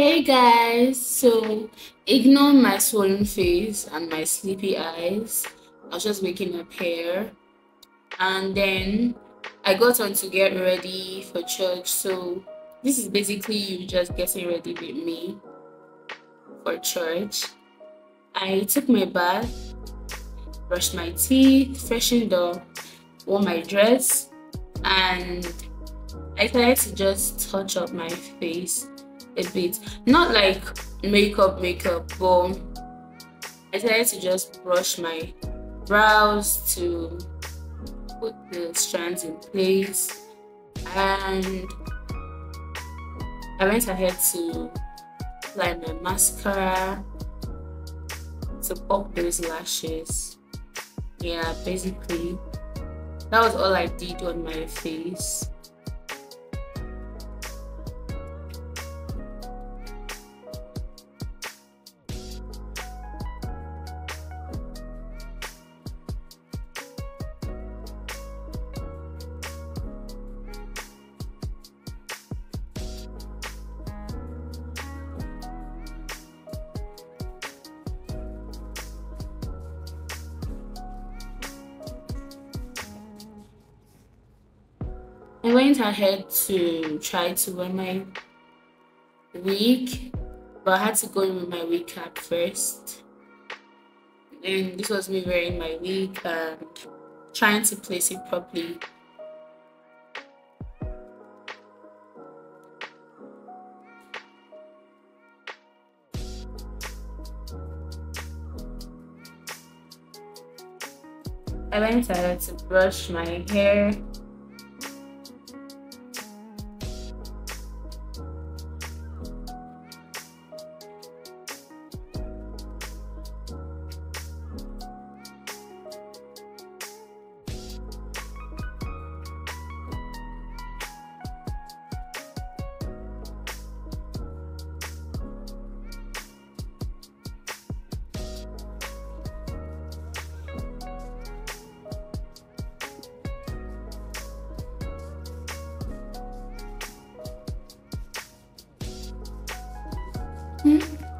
Hey guys, so ignore my swollen face and my sleepy eyes. I was just waking up here and then I got on to get ready for church. So this is basically you just getting ready with me for church. I took my bath, brushed my teeth, freshened up, wore my dress, and I tried to just touch up my face a bit. Not like makeup, makeup, but I decided to just brush my brows to put the strands in place and I went ahead to apply my mascara to pop those lashes. Yeah, basically that was all I did on my face. I went ahead to try to wear my wig, but I had to go in with my wig cap first. And this was me wearing my wig and um, trying to place it properly. I went ahead to brush my hair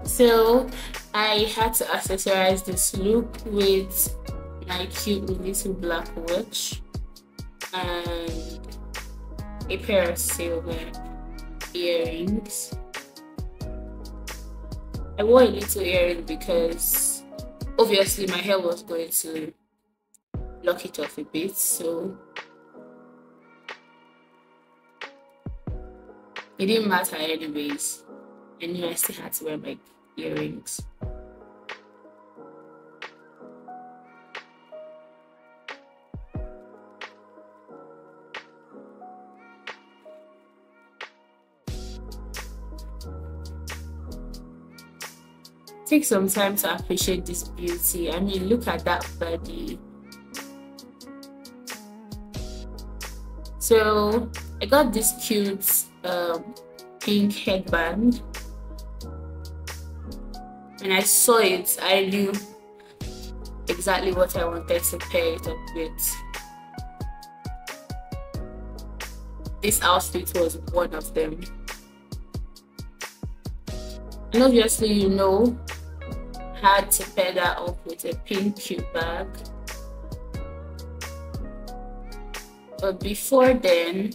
So I had to accessorize this look with my cute little black watch and a pair of silver earrings. I wore a little earring because obviously my hair was going to lock it off a bit so it didn't matter anyways. I knew I still had to wear my earrings. Take some time to appreciate this beauty. I mean, look at that body. So I got this cute um, pink headband when I saw it, I knew exactly what I wanted to pair it up with. This outfit was one of them. And obviously, you know, had to pair that up with a pink cute bag. But before then,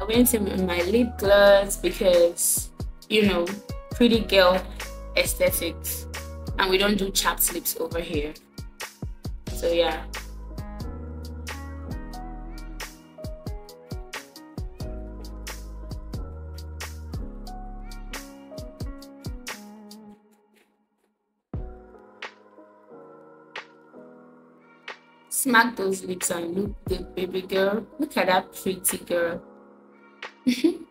I went in with my lip gloss because, you know, pretty girl aesthetics and we don't do chapped lips over here. So yeah. Smack those lips and look good baby girl. Look at that pretty girl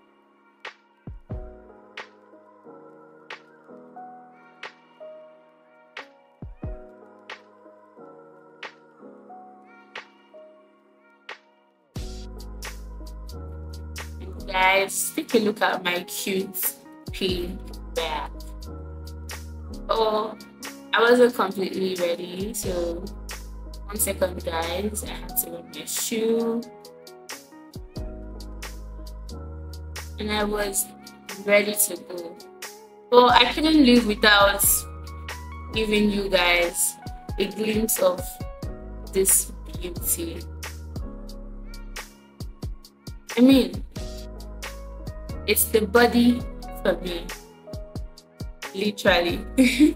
look at my cute pink bag oh i wasn't completely ready so one second guys i had to wear my shoe and i was ready to go. But I couldn't live without giving you guys a glimpse of this beauty. I mean, it's the body for me, literally.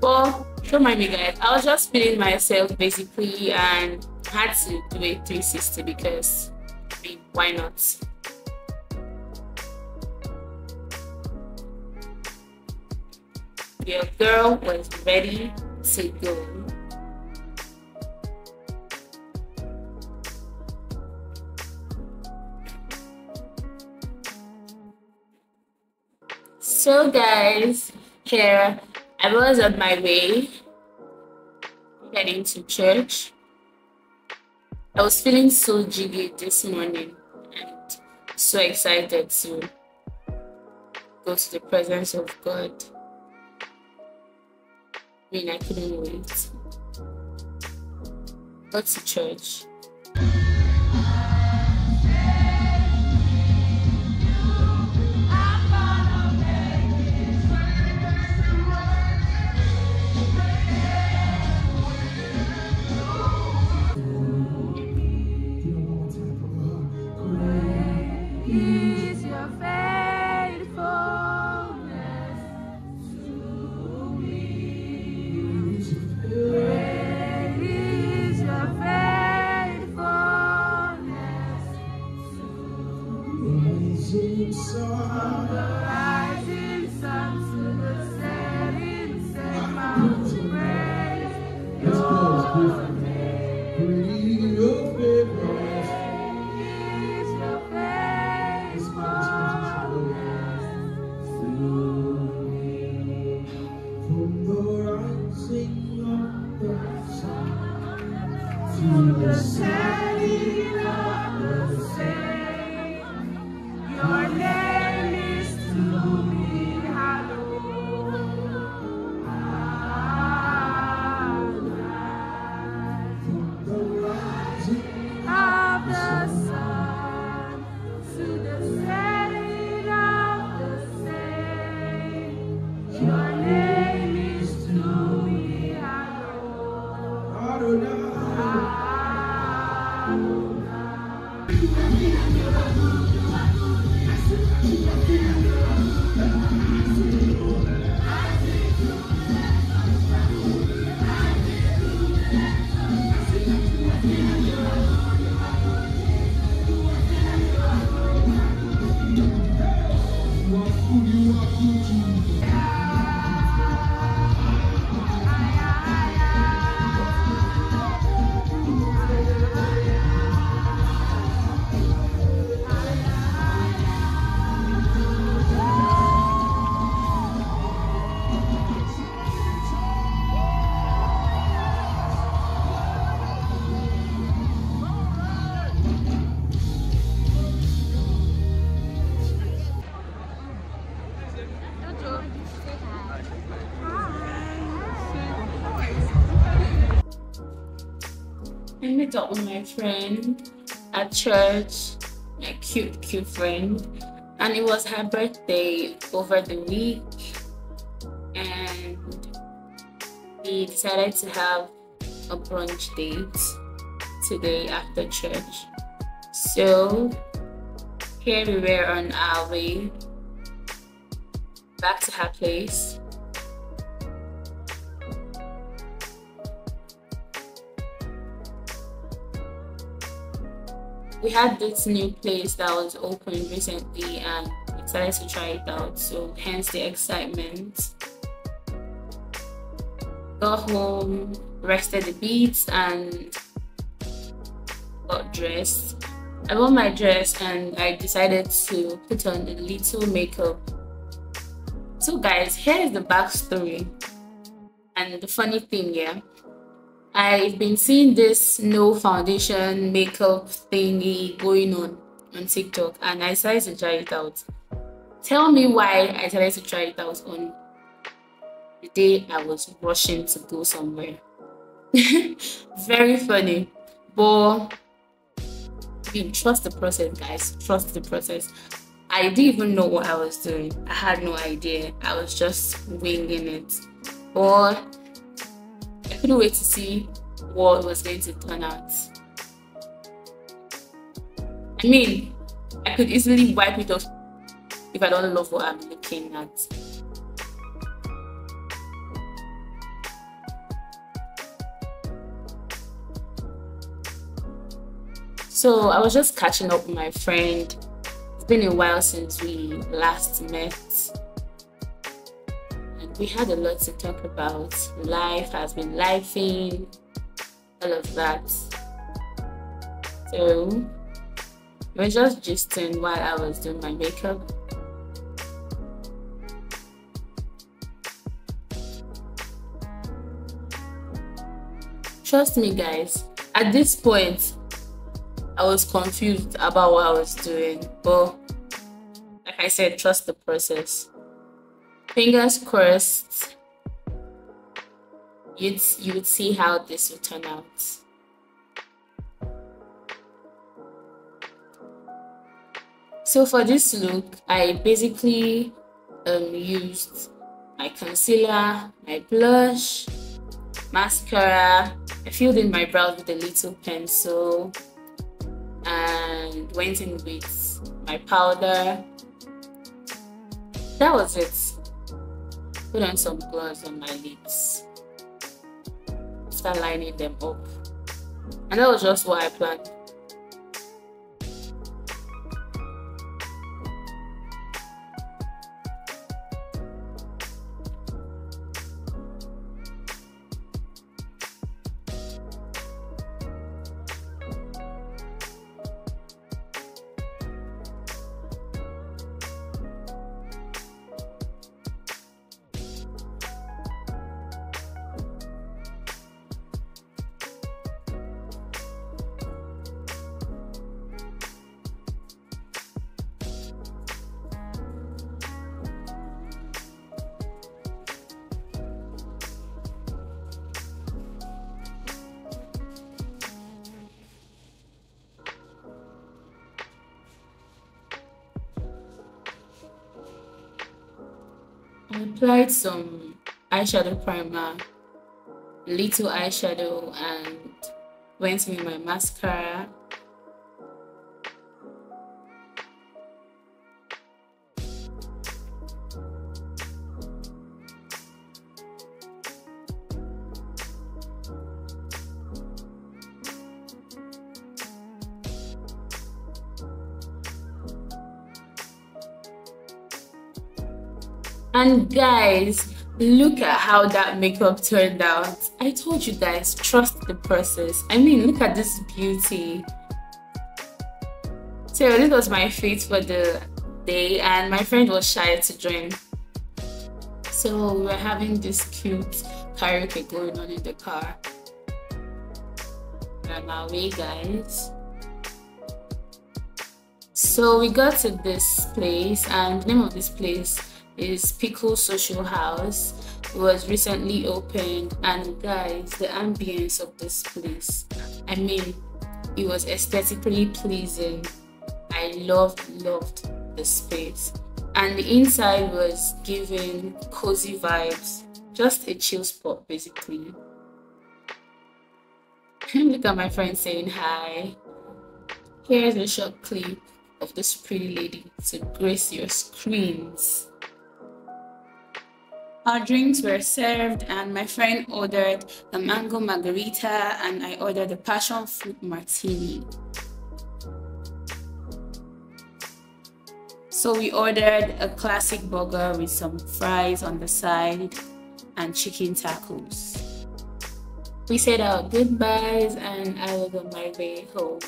but don't mind me, guys. I was just feeling myself basically and had to do a 360 because, I mean, why not? Your girl was ready to go. So guys, here I was on my way heading to church. I was feeling so jiggy this morning and so excited to go to the presence of God. I mean, I couldn't wait. Go to church. seems so hard. I met up with my friend at church, my cute, cute friend, and it was her birthday over the week, and we decided to have a brunch date today after church. So here we were on our way back to her place we had this new place that was opened recently and we decided to try it out so hence the excitement. Got home rested a bit and got dressed. I bought my dress and i decided to put on a little makeup. So guys here is the backstory and the funny thing yeah I've been seeing this no foundation makeup thingy going on on TikTok and I decided to try it out. Tell me why I decided to try it out on the day I was rushing to go somewhere. Very funny. But you trust the process, guys. Trust the process. I didn't even know what I was doing. I had no idea. I was just winging it. I couldn't wait to see what was going to turn out. I mean, I could easily wipe it off if I don't love what I'm looking at. So I was just catching up with my friend. It's been a while since we last met. We had a lot to talk about. Life has been lifing, all of that. So we were just gisting while I was doing my makeup. Trust me guys, at this point, I was confused about what I was doing, but like I said, trust the process. Fingers crossed, you'd you would see how this would turn out. So for this look, I basically um, used my concealer, my blush, mascara. I filled in my brows with a little pencil and went in with my powder. That was it. Put on some gloss on my lips. Start lining them up. And that was just what I planned. I applied some eyeshadow primer, little eyeshadow, and went with my mascara. And guys, look at how that makeup turned out. I told you guys, trust the process. I mean, look at this beauty. So this was my fit for the day and my friend was shy to join. So we're having this cute karaoke going on in the car. We're on our way guys. So we got to this place and the name of this place is Pickle Social House. It was recently opened, and guys, the ambience of this place I mean, it was aesthetically pleasing. I loved, loved the space, and the inside was giving cozy vibes, just a chill spot basically. Hmm, look at my friend saying hi. Here's a short clip of this pretty lady to grace your screens. Our drinks were served, and my friend ordered a mango margarita, and I ordered a passion fruit martini. So we ordered a classic burger with some fries on the side and chicken tacos. We said our goodbyes and I was on my way home.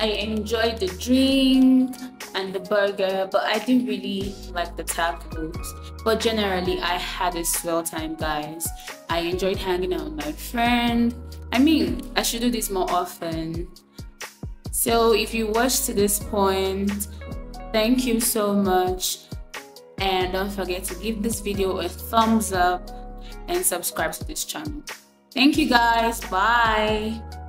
I enjoyed the drink, and the burger, but I didn't really like the tacos. But generally, I had a swell time, guys. I enjoyed hanging out with my friend. I mean, I should do this more often. So, if you watched to this point, thank you so much. And don't forget to give this video a thumbs up and subscribe to this channel. Thank you guys. Bye.